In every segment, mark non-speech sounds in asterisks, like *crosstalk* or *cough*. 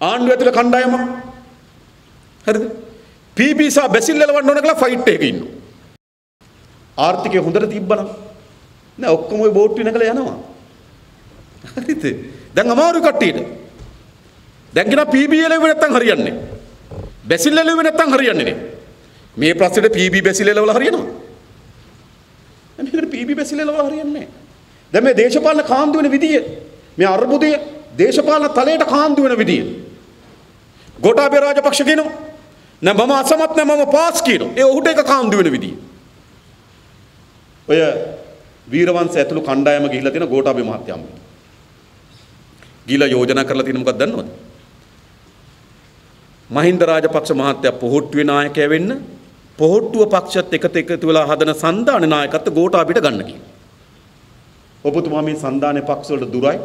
ආණ්ඩුව ඇතුළේ කණ්ඩායම හරිද? PB සහ බැසිල් එලවන්න ඕන කියලා ෆයිට් එකක ඉන්නවා. ආර්ථිකය හොඳට තිබ්බනම් නෑ ඔක්කොම ওই බෝට් විනකලා යනවා. හරිද? දැන් අමාරු කට්ටියට. දැන් කියන PB එලෙව නැත්තම් හරියන්නේ බැසිල් එලෙව නැත්තම් හරියන්නේ නේ. මේ ප්‍රශ්නෙට PB බැසිල් එලවල හරියනවා. මේකට PB බැසිල් එලවල හරියන්නේ නෑ. දැන් මේ දේශපාලන කාන්දු වෙන විදිය මේ අර්බුදය දේශපාලන තලයට කාන්දු වෙන විදිය. ගෝඨාභය රාජපක්ෂ කියනවා නෑ මම අසමත් නෑ මම පාස් කියනවා ඒ ඔහුට එක කාන්දු වෙන විදිය ඔය වීරවංශ ඇතුළු කණ්ඩායම ගිහිල්ලා තියෙන ගෝඨාභය මහත්තයා හම්බෙන්න. ගිහිල්ලා යෝජනා කරලා තියෙන මොකක්ද දන්නවද? මහින්ද රාජපක්ෂ මහත්තයා පොහොට්ටුවේ නායකයා වෙන්න පොහොට්ටුව පක්ෂත් එකට එකතු වෙලා හදන සන්දාන නායකත්ව ගෝඨාභයට ගන්න කියලා. ඔබතුමා මේ සන්දානේ පක්ෂ වලට දුරයි.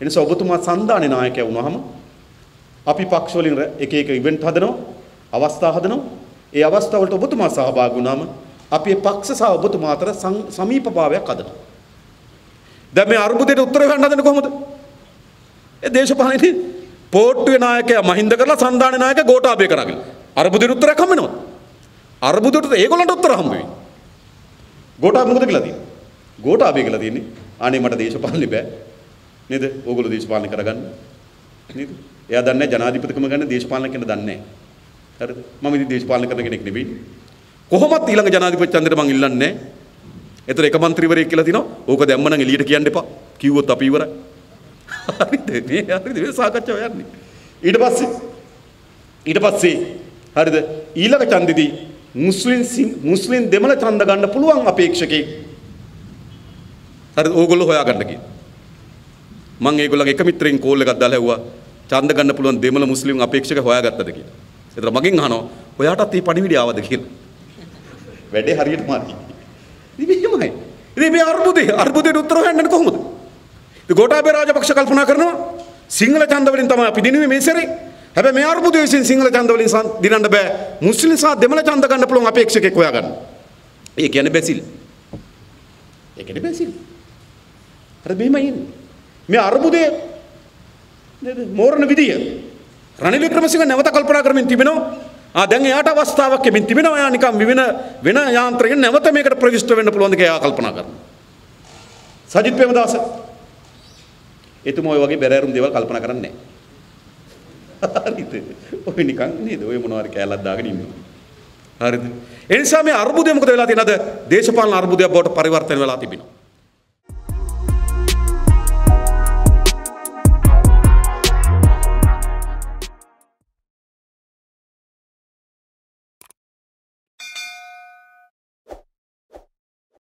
ඒ නිසා ඔබතුමා සන්දානේ නායකයා වුණාම අපි පක්ෂ වලින් එක එක ඉවෙන්ට් හදනවා, අවස්ථා හදනවා. ඒ අවස්ථා වලට ඔබතුමා සහභාගී වුණාම අපි පක්ෂ සහ ඔබතුමා අතර සමීපභාවයක් හදනවා. දැන් මේ අර්බුදයට උත්තර ගන්න හදන්නේ කොහොමද? ඒ දේශපාලනේ පෝට්ටුවේ නායකයා මහින්ද කරලා සන්දානේ නායක ගෝඨාභය කරගෙන. අර්බුදයට උත්තරයක් හම්බ වෙනවද? අර්බුදයට ඒගොල්ලන්ට උත්තර හම්බ වෙයි. ගෝඨාභය මොකද කියලා තියෙන්නේ? ගෝඨාභය කියලා තියෙන්නේ අනේ මට දේශපාලනේ බෑ. නේද? ඕගොල්ලෝ දේශපාලනේ කරගන්න. නේද? එයා දන්නේ නැහැ ජනාධිපතිකම ගන්න දේශපාලන කෙනෙක් දන්නේ නැහැ. හරිද? මම ඉතින් දේශපාලන කරන කෙනෙක් නෙවෙයි. කොහොමත් ඊළඟ ජනාධිපති චන්දරේ මං ඉල්ලන්නේ නැහැ. එතන එක മന്ത്രിවරයෙක් කියලා තිනවා. ඕක දැම්ම නම් එළියට කියන්න එපා. කිව්වොත් අපි ඉවරයි. *laughs* හරිද? මේ හරිද මේ සාකච්ඡාව යන්නේ. ඊට පස්සේ ඊට පස්සේ හරිද? ඊළඟ ඡන්දෙදී මුස්ලිම් මුස්ලිම් දෙමළ ඡන්ද ගන්න පුළුවන් අපේක්ෂකෙක්. හරිද? ඕගොල්ලෝ හොයාගන්න කියලා. මං ඒගොල්ලන්ගේ එක මිත්‍රෙන් කෝල් එකක් දාලා ඇහුවා ඡන්ද ගන්න පුළුවන් දෙමළ මුස්ලිම් අපේක්ෂක හොයාගත්තද කියලා. ඒතර මගෙන් අහනවා ඔයාටත් මේ පණිවිඩය ආවද කියලා. වැඩේ හරියටම හරි. ඉතින් මෙහෙමයි. ඉතින් මේ අර්බුදේ අර්බුදේට උත්තර හොයන්න කොහොමද? ඉතින් ගෝඨාභය රාජපක්ෂ කල්පනා කරනවා සිංහල ඡන්ද වලින් තමයි අපි දිනුවේ මේ සැරේ. හැබැයි මේ අර්බුදේ විසින් සිංහල ඡන්ද වලින් දිනන්න බෑ. මුස්ලිම් සහ දෙමළ ඡන්ද ගන්න පුළුවන් අපේක්ෂකෙක් හොයාගන්න. ඒ කියන්නේ බැසිල්. ඒ කියන්නේ බැසිල්. හරි මෙහෙමයි ඉන්නේ. මේ අර්බුදේ නේද? මෝරණ විදිය. රනිල් වික්‍රමසිංහ නැවත කල්පනා කරමින් තිබෙනවා. ආ දැන් එයාට අවස්ථාවක් ලැබෙමින් තිබෙනවා. එයා නිකන් විවින වෙන යාන්ත්‍රයෙන් නැවත මේකට ප්‍රවිෂ්ඨ වෙන්න පුළුවන්ද කියලා එයා කල්පනා කරනවා. සජිත් ප්‍රේමදාස. එතුමා ඔය වගේ බැරෑරුම් දේවල් කල්පනා කරන්නේ නැහැ. හරිද? ඔය නිකන් නේද? ඔය මොනවා හරි කෑල්ලක් දාගෙන ඉන්නවා. හරිද? ඒ නිසා මේ අර්බුදය මොකද වෙලා තියෙනවද? දේශපාලන අර්බුදයක් බවට පරිවර්තන වෙලා තිබෙනවා.